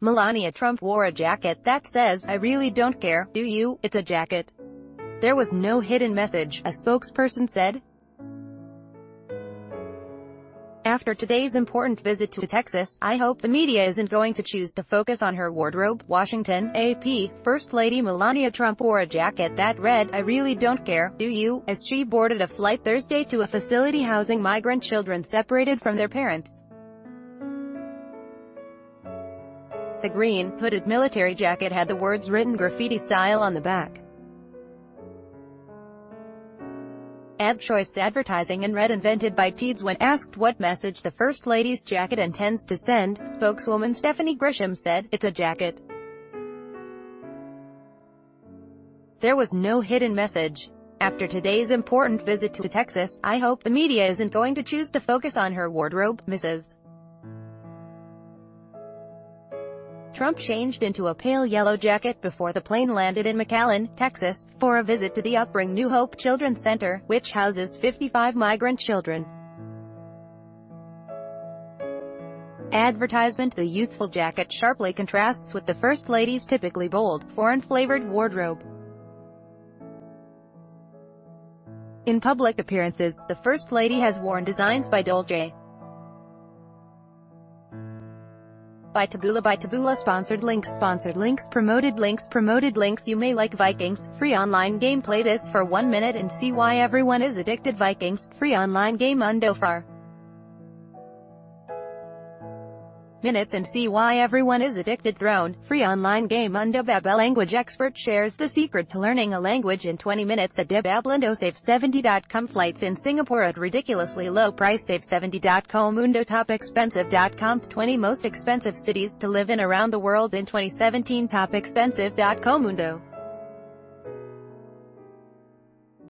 Melania Trump wore a jacket that says, I really don't care, do you? It's a jacket. There was no hidden message, a spokesperson said. After today's important visit to Texas, I hope the media isn't going to choose to focus on her wardrobe. Washington, AP, First Lady Melania Trump wore a jacket that read, I really don't care, do you, as she boarded a flight Thursday to a facility housing migrant children separated from their parents. The green, hooded military jacket had the words written graffiti style on the back. Ad choice advertising inRead invented by Teads when asked what message the First Lady's jacket intends to send, spokeswoman Stephanie Grisham said, it's a jacket. There was no hidden message. After today's important visit to Texas, I hope the media isn't going to choose to focus on her wardrobe, Mrs. Trump changed into a pale yellow jacket before the plane landed in McAllen, Texas, for a visit to the Upbring New Hope Children's Center, which houses 55 migrant children. Advertisement The youthful jacket sharply contrasts with the First Lady's typically bold, foreign-flavored wardrobe. In public appearances, the First Lady has worn designs by Dolce. By Taboola by Taboola Sponsored links Sponsored links Promoted links Promoted links. You may like Vikings, free online game Play this for one minute and see why everyone is addicted. Vikings, free online game Undofar minutes and see why everyone is addicted Throne, free online game Undabab language expert shares the secret to learning a language in 20 minutes at debablando save70.com flights in Singapore at ridiculously low price. Save70.com mundo top expensive.com 20 most expensive cities to live in around the world in 2017 top expensive.com mundo